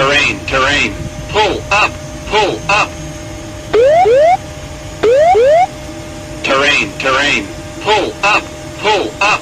terrain, terrain. Pull up, pull up. Terrain, terrain. Pull up, pull up.